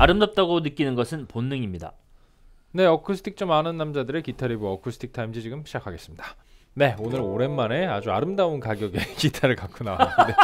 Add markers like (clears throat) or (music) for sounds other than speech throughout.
아름답다고 느끼는 것은 본능입니다. 네, 어쿠스틱 좀 아는 남자들의 기타 리뷰 Acoustic Times 지금 시작하겠습니다. 네, 오늘 오랜만에 아주 아름다운 가격의 (laughs) 기타를 갖고 나왔는데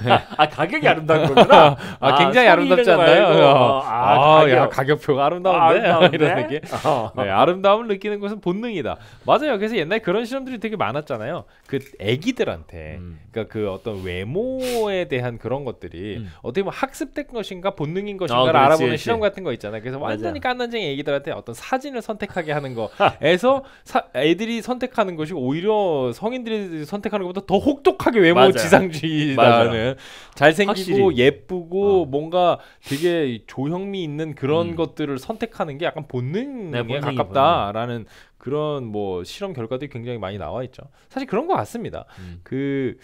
(laughs) 아 가격이 아름다운 거구나. 아, 굉장히 소리 아름답지 않나요? 어. 아, 아, 가격. 야, 가격표가 아름다운데? 아름다운데? (laughs) 이런 느낌. 어. 네, 아름다움을 느끼는 것은 본능이다. 맞아요. 그래서 옛날에 그런 실험들이 되게 많았잖아요. 그 애기들한테 음. 그러니까 그 어떤 외모에 대한 그런 것들이 음. 어떻게 보면 학습된 것인가 본능인 어, 것인가를 그렇지, 알아보는 그렇지. 실험 같은 거 있잖아요. 그래서. 완전히 깐난쟁이 애기들한테 어떤 사진을 선택하게 하는 거에서 사, 애들이 선택하는 것이 오히려 성인들이 선택하는 것보다 더 혹독하게 외모 맞아요. 지상주의라는 잘생기고 확실히. 예쁘고 어. 뭔가 되게 조형미 있는 그런 음. 것들을 선택하는 게 약간 본능에 네, 가깝다라는 그런 뭐 실험 결과들이 굉장히 많이 나와 있죠. 사실 그런 것 같습니다. 음. 그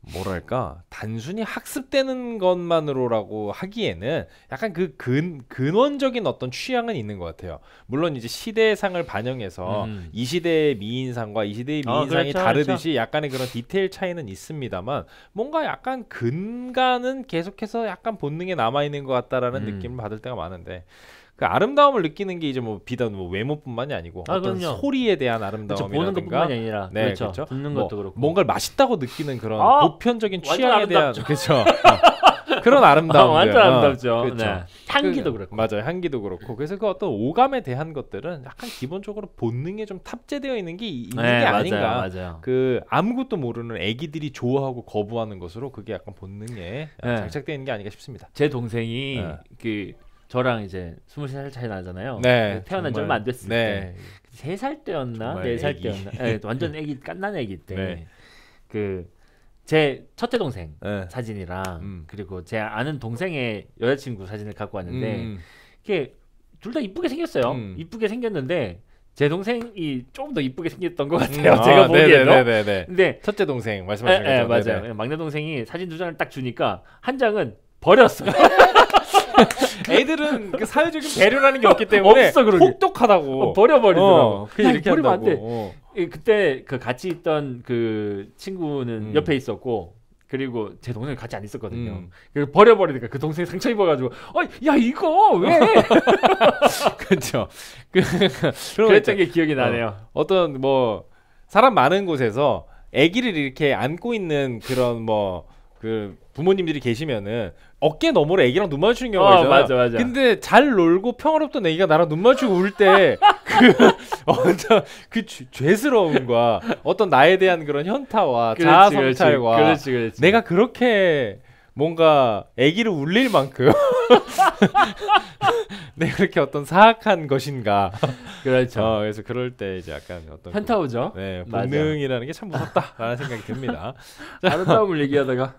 뭐랄까 단순히 학습되는 것만으로라고 하기에는 약간 그 근 근원적인 어떤 취향은 있는 것 같아요. 물론 이제 시대상을 반영해서 음. 이 시대의 미인상과 이 시대의 어, 미인상이 그렇죠, 다르듯이 약간의 그런 디테일 차이는 있습니다만 뭔가 약간 근간은 계속해서 약간 본능에 남아 있는 것 같다라는 음. 느낌을 받을 때가 많은데. 그 아름다움을 느끼는 게 이제 뭐 비단 뭐 외모뿐만이 아니고 아, 어떤 그럼요. 소리에 대한 그렇죠. 아름다움이라든가 보는 것뿐만이 아니라 네, 그렇죠. 그렇죠. 듣는 뭐 것도 그렇고. 뭔가를 맛있다고 느끼는 그런 아, 보편적인 취향에 대한. 그렇죠. 어. 그런 아름다움 아, 완전 아름답죠. 그렇죠. 네. 향기도 그- 그렇고. 맞아요 향기도 그렇고 그래서 그 어떤 오감에 대한 것들은 약간 기본적으로 본능에 좀 탑재되어 있는 게 이- 있는 네, 게 맞아요, 아닌가 맞아요. 그 아무것도 모르는 애기들이 좋아하고 거부하는 것으로 그게 약간 본능에 네. 장착되어 있는 게 아닌가 싶습니다 제 동생이 네. 그 저랑 이제 23살 차이 나잖아요. 네 태어난 지 얼마 안 됐을 네. 때. 세살 때였나? 정말 네살 애기. 때였나? 네, (laughs) 완전 애기 깐난 애기 때. 네. 그제 첫째 동생 네. 사진이랑 음. 그리고 제 아는 동생의 여자친구 사진을 갖고 왔는데 음, 이게 둘 다 이쁘게 생겼어요. 음. 이쁘게 생겼는데 제 동생이 조금 더 이쁘게 생겼던 것 음. 같아요. 아, 제가 보기에도. 네네네네. 근데 첫째 동생 예, 말씀하신 예, 거죠 맞아요. 네네. 예, 막내 동생이 사진 두 장을 딱 주니까 한 장은 버렸어요. (laughs) (laughs) 애들은 그 사회적인 배려라는 게 없기 때문에 없어. 혹독하다고 어, 버려버리더라고. 어, 그냥 이렇게 버리면 안. 돼. 어. 예, 그때 그 같이 있던 그 친구는 음. 옆에 있었고 그리고 제 동생이 같이 안 있었거든요. 음. 그래서 버려버리니까 그 동생이 상처 입어가지고 어 야 이거 왜? (laughs) (laughs) 그렇죠. 그, 그랬던. 게 기억이 나네요. 어떤 뭐 사람 많은 곳에서 아기를 이렇게 안고 있는 그런 뭐 그 부모님들이 계시면은 어깨 너머로 아기랑 눈 마주치는 경우가 어, 있잖아요. 맞아, 맞아. 근데 잘 놀고 평화롭던 아기가 나랑 눈 마주치고 울 때 (laughs) 그 (laughs) 어떤 그 죄- 죄스러움과 어떤 나에 대한 그런 현타와 그렇지, 자아 그렇지. 성찰과 그렇지, 그렇지. 내가 그렇게 뭔가 아기를 울릴 만큼 (laughs) 내가 그렇게 어떤 사악한 것인가 그렇죠. 어, 그래서 그럴 때 이제 약간 어떤 현타 오죠. 그, 네. 본능이라는 게 참 무섭다라는 생각이 듭니다. 아름다움을 얘기하다가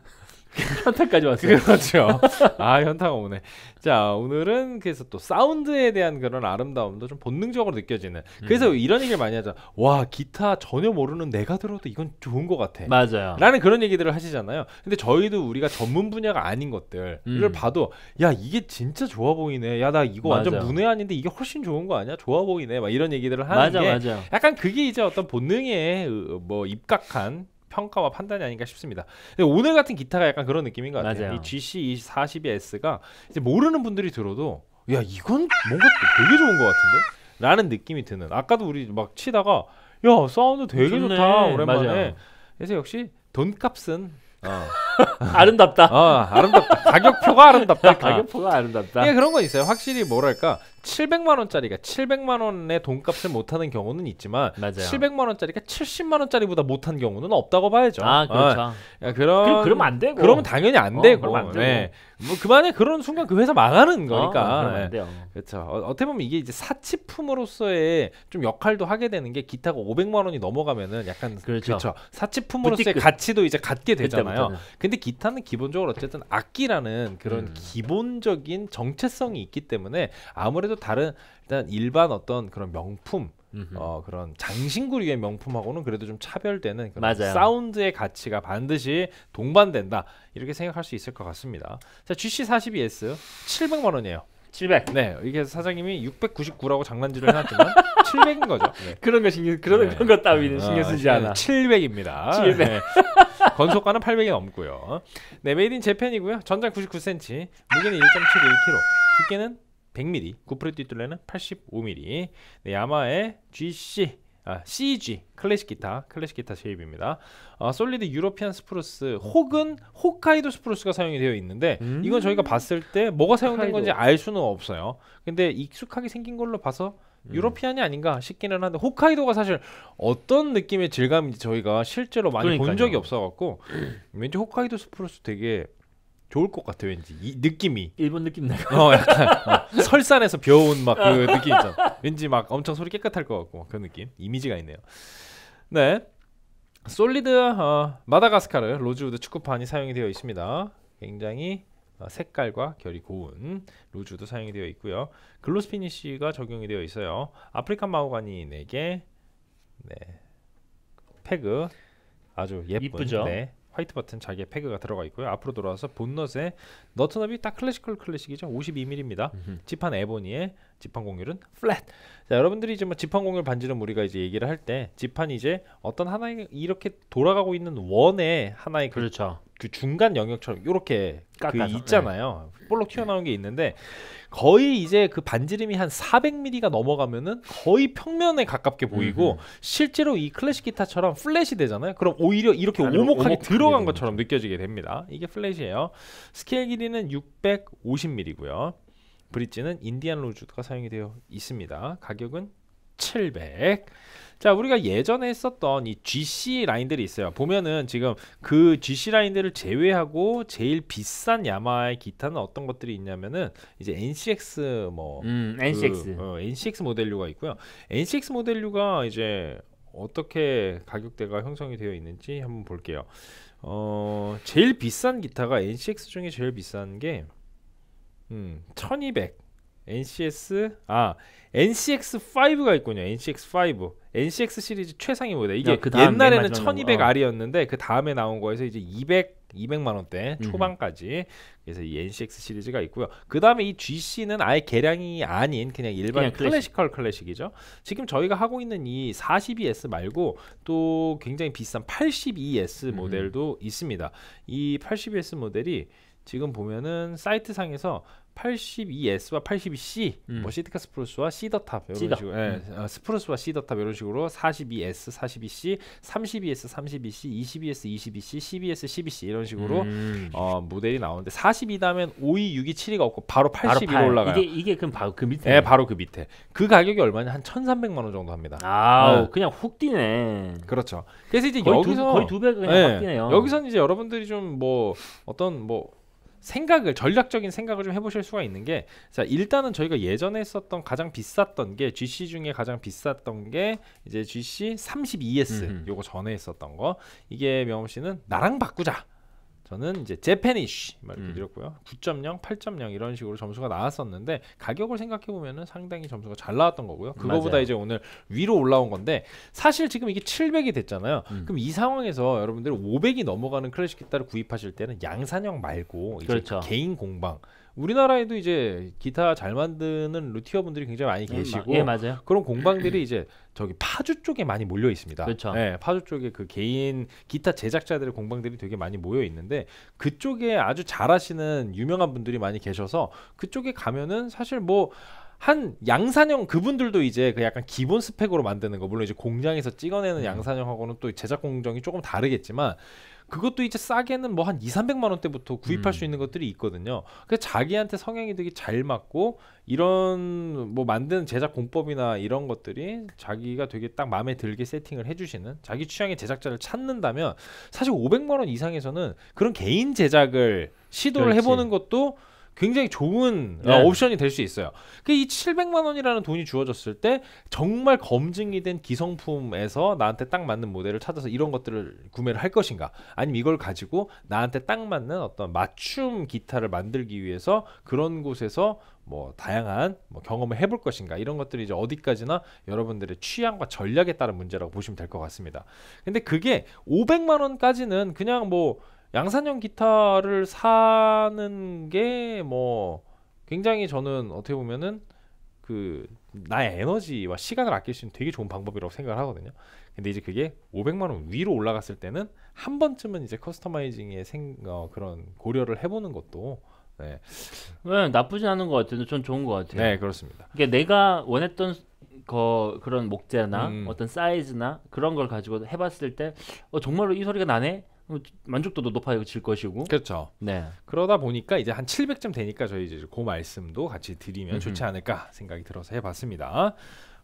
(laughs) 현타까지 왔어요. 그렇죠. 아 현타가 오네. 자 오늘은 그래서 또 사운드에 대한 그런 아름다움도 좀 본능적으로 느껴지는. 그래서 음. 이런 얘기를 많이 하죠. 와 기타 전혀 모르는 내가 들어도 이건 좋은 것 같아. 맞아요. 라는 그런 얘기들을 하시잖아요. 근데 저희도 우리가 전문 분야가 아닌 것들을 음. 봐도 야 이게 진짜 좋아 보이네. 야 나 이거 완전 맞아요. 문외한인데 이게 훨씬 좋은 거 아니야? 좋아 보이네. 막 이런 얘기들을 하는 맞아, 게 맞아. 약간 그게 이제 어떤 본능에 으, 뭐 입각한 평가와 판단이 아닌가 싶습니다. 근데 오늘 같은 기타가 약간 그런 느낌인 것 같아요. 맞아요. 이 GC 42S가 이제 모르는 분들이 들어도 야 이건 뭔가 되게 좋은 것 같은데? 라는 느낌이 드는. 아까도 우리 막 치다가 야 사운드 되게 좋네. 좋다 오랜만에. 맞아요. 그래서 역시 돈값은 어, (laughs) 아름답다. 어, 아름답다. 가격표가 아름답다. (laughs) 가격표가 아름답다. 예, 그런 건 있어요. 확실히 뭐랄까 700만 원짜리가 700만 원의 돈값을 못하는 경우는 있지만 맞아요. 700만 원짜리가 70만 원짜리보다 못한 경우는 없다고 봐야죠. 아, 그렇죠. 어, 야, 그런 그, 그러면 안 되고. 그러면 당연히 안 어, 되고. 그러면 안 되고. 네. 뭐 그만해 그런 순간 그 회사 망하는 어, 거니까. 그러면 네. 그렇죠. 어, 어떻게 보면 이게 이제 사치품으로서의 좀 역할도 하게 되는 게 기타가 500만 원이 넘어가면은 약간 그렇죠. 그렇죠. 사치품으로서의 부티크. 가치도 이제 갖게 되잖아요. 그때부터는. 근데 기타는 기본적으로 어쨌든 악기라는 그런 음. 기본적인 정체성이 있기 때문에 아무래도 다른 일단 일반 어떤 그런 명품 음흠. 어 그런 장신구류의 명품하고는 그래도 좀 차별되는 그런 맞아요. 사운드의 가치가 반드시 동반된다 이렇게 생각할 수 있을 것 같습니다. 자 GC42S 700만 원이에요. 700. 네 이게 사장님이 699라고 장난질을 해놨지만 (laughs) 700인 거죠. 네. 그런 거 신경 그런 네. 그런 것 따위는 신경 쓰지 어, 않아. 700입니다. 700. 권소가는 800이 넘고요. 네, made in Japan이고요. 전장 99cm, 무게는 1.71kg, 두께는 100mm, 구 fret 뒷둘레는 85mm. 네, 야마하 GC 아, CG 클래식 기타 클래식 기타 shape입니다. 아, solid European spruce 혹은 홋카이도 spruce가 사용이 되어 있는데 음. 이건 저희가 봤을 때 뭐가 사용된 홋카이도. 건지 알 수는 없어요. 근데 익숙하게 생긴 걸로 봐서 음. European이 아닌가 싶기는 한데 홋카이도가 사실 어떤 느낌의 질감인지 저희가 실제로 많이 본 그러니까요. 적이 없어갖고 왠지 홋카이도 spruce 되게 좋을 것 같아 왠지. 이 느낌이. 일본 느낌 나. 어 약간 어, (laughs) 설산에서 베온 막 그 느낌 있잖아. 왠지 막 엄청 소리 깨끗할 것 같고 그 느낌? 이미지가 있네요. 네. solid 어, 마다가스카르 로즈우드 축구판이 사용이 되어 있습니다. 굉장히 어, 색깔과 결이 고운 로즈우드 사용이 되어 있고요. gloss finish가 적용이 되어 있어요. African mahogany neck 네 peg. 아주 예쁜. 이쁘죠? 네, white button 자기의 peg가 들어가 있고요. 앞으로 돌아와서 bone nut에 nut 너비 딱 classical 클래식이죠. 52mm입니다 지판 ebony의 지판 곡률은 flat. 자, 여러분들이 이제 뭐 지판 곡률 반지름 우리가 이제 얘기를 할 때 지판이 이제 어떤 하나의 이렇게 돌아가고 있는 원의 하나의 그, 그렇죠. 그 중간 영역처럼 이렇게 그 깎아서, 있잖아요. 볼록 튀어나온 게 있는데 거의 이제 그 반지름이 한 400mm가 넘어가면은 거의 평면에 가깝게 보이고 음흠. 실제로 이 클래식 기타처럼 flat이 되잖아요. 그럼 오히려 이렇게 오목하게 들어간 것처럼 느껴지게 됩니다. 이게 flat이에요. 스케일 길이는 650mm고요. bridge는 Indian rose가 사용이 되어 있습니다. 가격은 700. 자, 우리가 예전에 했었던 이 GC 라인들이 있어요. 보면은 지금 그 GC 라인들을 제외하고 제일 비싼 야마하 기타는 어떤 것들이 있냐면은 이제 NCX 뭐 음, NCX. 그, 어, NCX 모델류가 있고요. NCX 모델류가 이제 어떻게 가격대가 형성이 되어 있는지 한번 볼게요. 어, 제일 비싼 기타가 NCX 중에 제일 비싼 게 음, 1200 NCS 아 NCX5가 있군요. NCX5 NCX 시리즈 최상위 모델 이게 야, 그 옛날에는 맨 마지막 1200 거. 어. R이었는데 그 다음에 나온 거에서 이제 200 200만 원대 음. 초반까지 그래서 이 NCX 시리즈가 있고요. 그 다음에 이 GC는 아예 개량이 아닌 그냥 일반 그냥 클래식. 클래시컬 클래식이죠. 지금 저희가 하고 있는 이 42S 말고 또 굉장히 비싼 82S 음. 모델도 있습니다. 이 82S 모델이 지금 보면은 사이트 상에서 82S와 82C, 음. 뭐 시드카 스프루스와 시더탑 이런 시더. 식으로, 예, 어, 스프루스와 시더탑 이런 식으로 42S, 42C, 32S, 32C, 22S, 22C, 12S, 12C 이런 식으로 음. 어, 모델이 나오는데 42다면 52, 6이 7이가 없고 바로 바로 80으로 팔. 올라가요. 이게 이게 그럼 바로 그 밑에. 예, 바로 그 밑에. 그 가격이 얼마냐? 한 1,300만 원 정도 합니다. 아우 네. 그냥 훅 뛰네. 그렇죠. 그래서 이제 거의 여기서 두, 거의 두 배 그냥 예, 확 뛰네요. 여기서는 이제 여러분들이 좀 뭐 어떤 뭐 생각을 전략적인 생각을 좀 해보실 수가 있는 게 자 일단은 저희가 예전에 했었던 가장 비쌌던 게 GC 중에 가장 비쌌던 게 이제 GC 32S 음흠. 요거 전에 했었던 거 이게 명호 씨는 나랑 바꾸자 저는 이제 제페니쉬 막 이렇게 음. 드렸고요 9.0 8.0 이런 식으로 점수가 나왔었는데 가격을 생각해 보면은 상당히 점수가 잘 나왔던 거고요 그거보다 맞아요. 이제 오늘 위로 올라온 건데 사실 지금 이게 700이 됐잖아요 음. 그럼 이 상황에서 여러분들 500이 넘어가는 클래식 기타를 구입하실 때는 양산형 말고 이제 그렇죠. 개인 공방 우리나라에도 이제 기타 잘 만드는 루티어 분들이 굉장히 많이 계시고 예 맞아요. 그런 공방들이 이제 저기 파주 쪽에 많이 몰려 있습니다. 그렇죠. 네, 파주 쪽에 그 개인 기타 제작자들의 공방들이 되게 많이 모여 있는데 그쪽에 아주 잘하시는 유명한 분들이 많이 계셔서 그쪽에 가면은 사실 뭐한 양산형 그분들도 이제 그 약간 기본 스펙으로 만드는 거 물론 이제 공장에서 찍어내는 음. 양산형하고는 또 제작 공정이 조금 다르겠지만 그것도 이제 싸게는 뭐 한 2, 300만 원대부터 구입할 음. 수 있는 것들이 있거든요. 그래서 자기한테 성향이 되게 잘 맞고 이런 뭐 만드는 제작 공법이나 이런 것들이 자기가 되게 딱 마음에 들게 세팅을 해 주시는 자기 취향의 제작자를 찾는다면 사실 500만 원 이상에서는 그런 개인 제작을 시도를 그렇지. 해보는 것도 굉장히 좋은 네. 어, 옵션이 될 수 있어요. 그이 700만 원이라는 돈이 주어졌을 때 정말 검증이 된 기성품에서 나한테 딱 맞는 모델을 찾아서 이런 것들을 구매를 할 것인가? 아니면 이걸 가지고 나한테 딱 맞는 어떤 맞춤 기타를 만들기 위해서 그런 곳에서 뭐 다양한 뭐 경험을 해볼 것인가 이런 것들이 이제 어디까지나 여러분들의 취향과 전략에 따른 문제라고 보시면 될 것 같습니다. 근데 그게 500만 원까지는 그냥 뭐 양산형 기타를 사는 게 뭐 굉장히 저는 어떻게 보면은 그 나의 에너지와 시간을 아낄 수 있는 되게 좋은 방법이라고 생각을 하거든요. 근데 이제 그게 500만 원 위로 올라갔을 때는 한 번쯤은 이제 커스터마이징의 생 어, 그런 고려를 해보는 것도 네, 네, 나쁘지 않은 것 같아요. 전 좋은 것 같아요. 네 그렇습니다. 그러니까 내가 원했던 거 그런 목재나 음. 어떤 사이즈나 그런 걸 가지고 해봤을 때 어, 정말로 이 소리가 나네. 어, 만족도도 높아질 것이고. 그렇죠. 네. 그러다 보니까 이제 한 700점 되니까 저희 이제 그 말씀도 같이 드리면 음흠. 좋지 않을까 생각이 들어서 해봤습니다.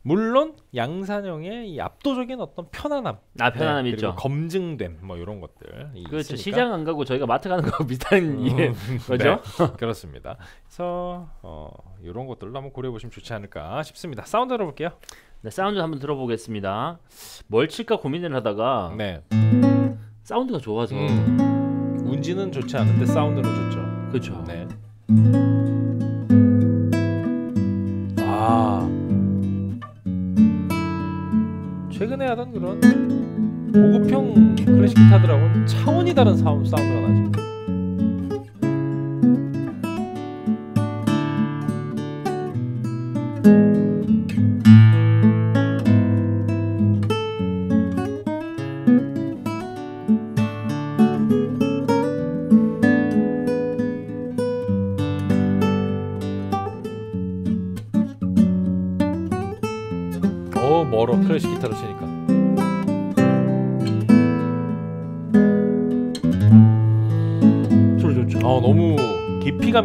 물론 양산형의 이 압도적인 어떤 편안함, 아 편안함 네, 있죠. 검증됨 뭐 이런 것들 그렇죠. 있으니까. 시장 안 가고 저희가 마트 가는 거 비슷한 음, 예. 그렇죠. 네, (laughs) 그렇습니다. 그래서 어, 이런 것들도 한번 고려해 보시면 좋지 않을까 싶습니다. 사운드 들어볼게요. 네, 사운드 한번 들어보겠습니다. 뭘 칠까 고민을 하다가 네, 사운드가 좋아서 음, 운지는 좋지 않은데 사운드는 좋죠. 그렇죠. 네. 아 최근에 하던 그런 고급형 클래식 기타들하고는 차원이 다른 사운, 사운드가 나죠.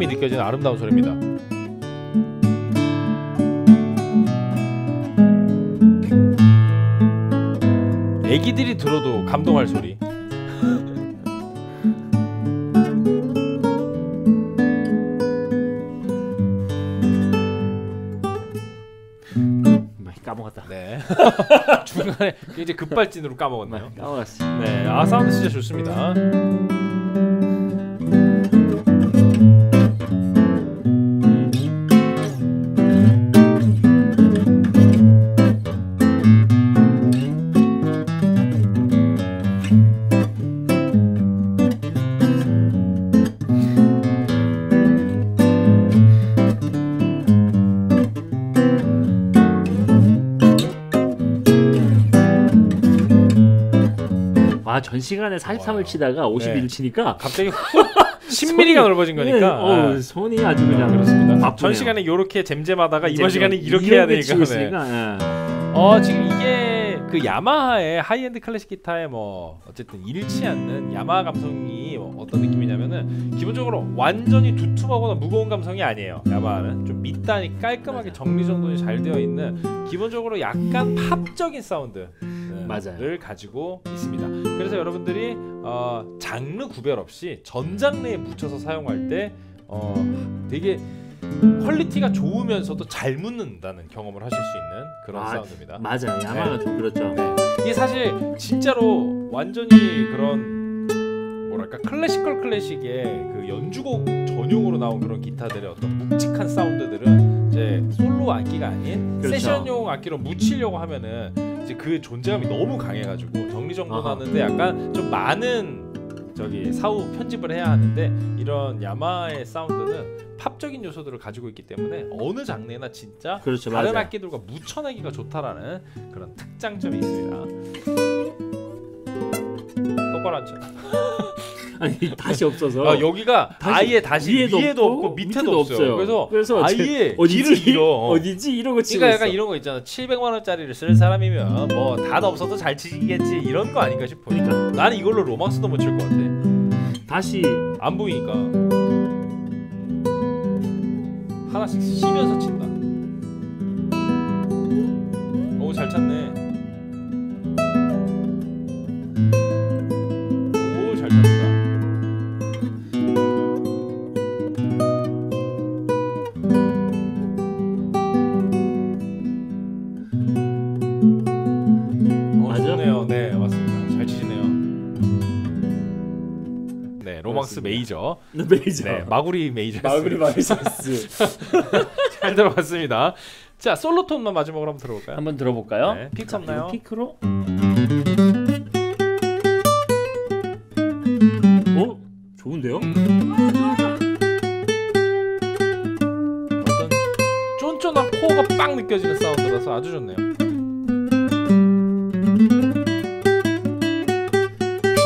깊이감이 느껴지는 아름다운 소리입니다. 애기들이 들어도 감동할 소리. 많이 까먹었다. 네. (laughs) 중간에 이제 급발진으로 까먹었나요? 까먹었어. 네. 아 사운드 진짜 좋습니다. 아, 전 시간에 43을 좋아요. 치다가 51을 네. 치니까 갑자기 (laughs) 10mm가 넓어진 거니까. 네, 어, 아, 손이 아주 그냥 그렇습니다. 바쁘네요. 전 시간에 이렇게 잼잼하다가 이번 시간에 뭐 이렇게 해야 되니까. 네. 예. 어 지금 이게 그 야마하의 하이엔드 클래식 기타의 뭐 어쨌든 잃지 않는 야마하 감성이 어떤 느낌이냐면은 기본적으로 완전히 두툼하거나 무거운 감성이 아니에요. 야마하는 좀 밑단이 깔끔하게 정리 정돈이 잘 되어 있는 기본적으로 약간 팝적인 사운드. 맞아요. 를 가지고 있습니다. 그래서 여러분들이 어, 장르 구별 없이 전 장르에 묻혀서 사용할 때 어, 되게 quality가 좋으면서도 잘 묻는다는 경험을 하실 수 있는 그런 아, 사운드입니다. 맞아요. 야마하가 좀 그렇죠. 네. 이게 사실 진짜로 완전히 그런 뭐랄까 classical 클래식의 그 연주곡 전용으로 나온 그런 기타들의 어떤 묵직한 사운드들은 이제 솔로 악기가 아닌 그렇죠. 세션용 악기로 묻히려고 하면은 이제 그 존재감이 너무 강해가지고. 정리정돈하는데 약간 좀 많은 저기 사후 편집을 해야 하는데 이런 야마의 사운드는 팝적인 요소들을 가지고 있기 때문에 어느 장르나 진짜 그렇죠. 다른 맞아요. 악기들과 묻혀내기가 좋다라는 그런 특장점이 있습니다. 똑바로 앉혀. 아니 다시 없어서 아, 여기가 다시 아예 다시 위에도, 위에도 없고, 없고 밑에도, 밑에도 없어요. 그래서, 그래서 아예 (laughs) 어디지? 길을 잃어. 어. (laughs) 어디지 이러고 치고 그러니까 약간 있어. 이런 거 있잖아. 700만 원짜리를 쓸 사람이면 뭐 단 없어도 잘 치겠지 이런 거 아닌가 싶어. 그러니까 나는 이걸로 로망스도 못 칠 것 같아. 다시 안 보이니까 하나씩 쉬면서 친다. 오잘 찼네. 메이저. 메이저 네 마구리 메이저. 마그리 마이서스 (laughs) 잘 들어봤습니다. 자 솔로 톤만 마지막으로 한번 들어볼까요? 한번 들어볼까요? 네, 피크 자, 없나요? 피크로 어 좋은데요? 어떤 쫀쫀한 코어가 빡 느껴지는 사운드라서 아주 좋네요.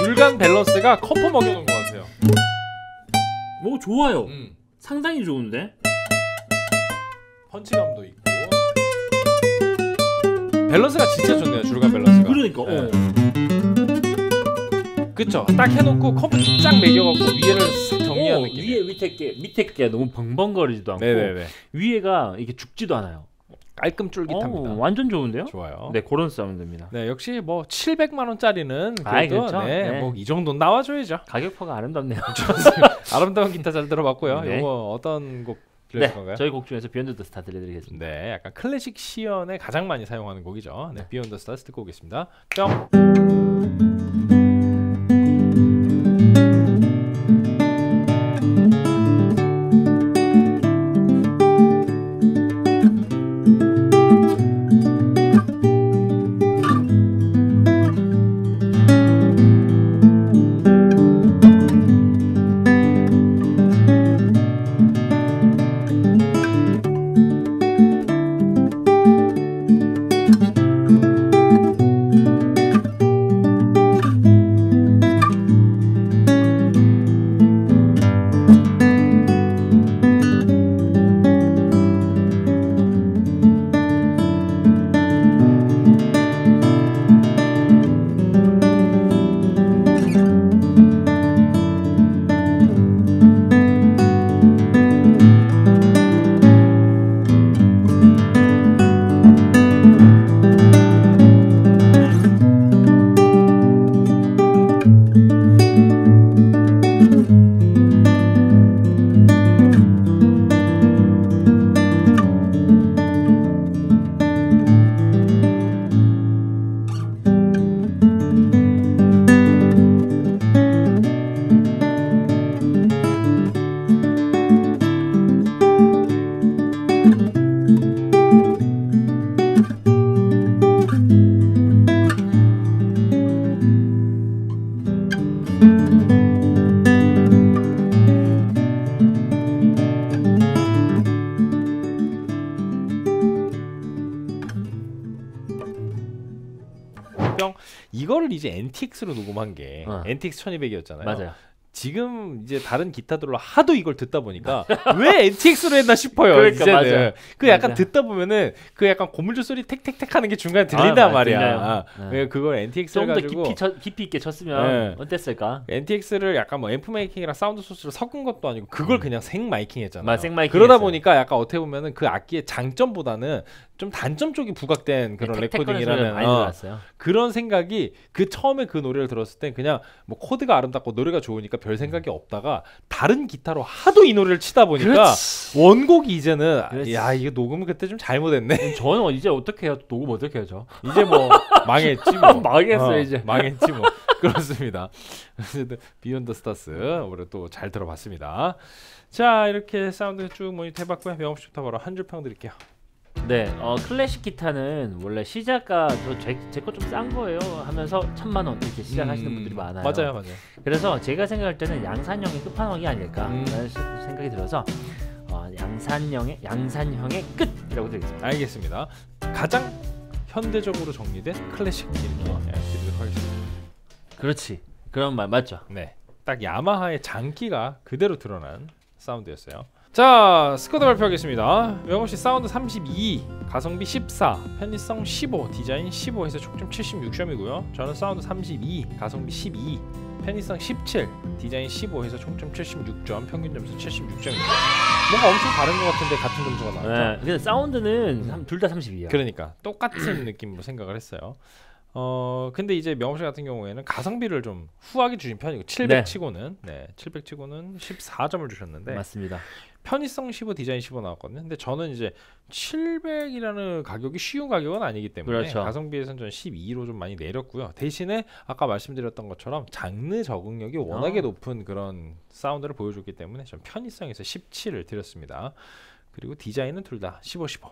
줄간 밸런스가 comp 먹여놓은 것 같아요. 오 좋아요. 음. 상당히 좋은데. 펀치감도 있고 밸런스가 진짜 좋네요. 줄간 밸런스가. 그러니까. 네. 어. 그쵸. 딱 해놓고 comp 쫙 매겨갖고 위에를 싹 정리한 어, 느낌. 위에 밑에 게 밑에 게 너무 벙벙거리지도 않고 네네네. 위에가 이게 죽지도 않아요. 깔끔 쫄깃합니다. 어, 완전 좋은데요? 좋아요. 네 그런 사운드입니다. 네, 역시 뭐 700만 원짜리는 아이, 그래도 그렇죠. 네, 네. 뭐이 정도는 나와줘야죠. 가격표가 아름답네요. (laughs) 아름다운 기타 잘 들어봤고요. 네. 이거 어떤 곡 네, 건가요? 저희 곡 중에서 Beyond the Star 들려드리겠습니다. 네, 약간 클래식 시연에 가장 많이 사용하는 곡이죠. 네, Beyond Stars 듣고 오겠습니다. 뿅. 뿅. NTX로 녹음한 게 어. NTX 1200이었잖아요. 맞아요. 지금 이제 다른 기타들로 하도 이걸 듣다 보니까 (laughs) 왜 NTX로 했나 싶어요. 그러니까 이제는. 맞아요. 그 약간 맞아. 듣다 보면은 그 약간 고무줄 소리 택택택 하는 게 중간에 아, 들린단 맞- 말이야. 들려요. 네. 왜 그걸 NTX를 좀더 가지고 깊이 쳐, 깊이 있게 쳤으면 네. 어땠을까? NTX를 약간 뭐 앰프 miking이랑 사운드 소스를 섞은 것도 아니고 그걸 그냥 생 miking 했잖아요. 맞, 생 miking 그러다 했어요. 보니까 약간 어떻게 보면은 그 악기의 장점보다는 좀 단점 쪽이 부각된 그런 네, 레코딩이라는 많이 어, 들어갔어요. 그런 생각이 그 처음에 그 노래를 들었을 땐 그냥 뭐 코드가 아름답고 노래가 좋으니까 별 생각이 없다가 다른 기타로 하도 이 노래를 치다 보니까 그렇지. 원곡이 이제는 그렇지. 야 이거 녹음을 그때 좀 잘못했네. 저는 이제 어떻게 해요? 녹음 어떻게 하죠? 이제 뭐 (laughs) 망했지 뭐. (laughs) 망했어요, 어, 이제. 망했지 뭐. (laughs) 그렇습니다. Beyond Stars 올해 또 잘 들어봤습니다. 자 이렇게 사운드 쭉 모니터 해봤고요. 명업 씨부터 바로 한 줄 평 드릴게요. 네, 어, 클래식 기타는 원래 시작가 저 제 거 좀 싼 거예요 하면서 천만 원 이렇게 시작하시는 음, 분들이 많아요. 맞아요, 맞아요. 그래서 제가 생각할 때는 양산형의 끝판왕이 아닐까라는 음. 시- 생각이 들어서 어, 양산형의 양산형의 끝이라고 드리겠습니다. 알겠습니다. 가장 현대적으로 정리된 클래식 이렇게 예, 드리도록 하겠습니다. 그렇지. 그런 말 맞죠? 네, 딱 야마하의 장기가 그대로 드러난 사운드였어요. 자, 스쿼드 발표하겠습니다. 씨 사운드 32, 가성비 14, 편의성 15, 디자인 15 해서 총점 76점이고요. 저는 사운드 32, 가성비 12, 편의성 17, 디자인 15 해서 총점 76점, 평균 점수 76점입니다. 뭔가 엄청 다른 것 같은데 같은 점수가 나왔죠. 네. 근데 사운드는 둘다 32야. 그러니까 똑같은 느낌으로 생각을 했어요. 어 근데 이제 명호 씨 같은 경우에는 가성비를 좀 후하게 주신 편이고 700 네. 치고는 네, 700 치고는 14점을 주셨는데 맞습니다. 편의성 15 디자인 15 나왔거든요. 근데 저는 이제 700이라는 가격이 쉬운 가격은 아니기 때문에 그렇죠. 가성비에서는 전 12로 좀 많이 내렸고요. 대신에 아까 말씀드렸던 것처럼 장르 적응력이 워낙에 어. 높은 그런 사운드를 보여줬기 때문에 전 편의성에서 17을 드렸습니다. 그리고 디자인은 둘 다 15, 15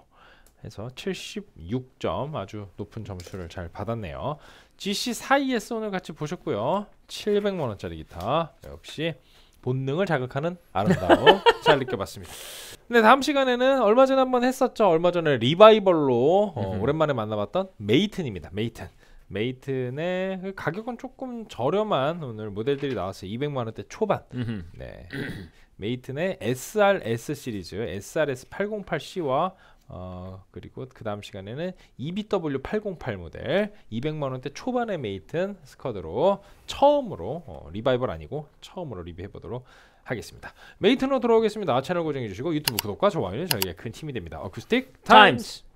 해서 76점 아주 높은 점수를 잘 받았네요. GC 42S 오늘 같이 보셨고요. 700만 원짜리 기타 역시 본능을 자극하는 아름다움 (laughs) 잘 느껴봤습니다. 네 다음 시간에는 얼마 전에 한번 했었죠. 얼마 전에 리바이벌로 어. 오랜만에 만나봤던 메이튼입니다. 메이튼. 메이튼의 그 가격은 조금 저렴한 오늘 모델들이 나왔어요. 200만 원대 초반. 네. (clears throat) 메이튼의 SRS 시리즈 SRS 808C와 어 그리고 그 다음 시간에는 EBW 808 모델 200만 원대 초반의 메이튼 스쿼드로 처음으로 어, 리바이벌 아니고 처음으로 리뷰해 보도록 하겠습니다. 메이튼으로 돌아오겠습니다. 채널 고정해 주시고 유튜브 구독과 좋아요는 저희의 큰 힘이 됩니다. 어쿠스틱. 타임스.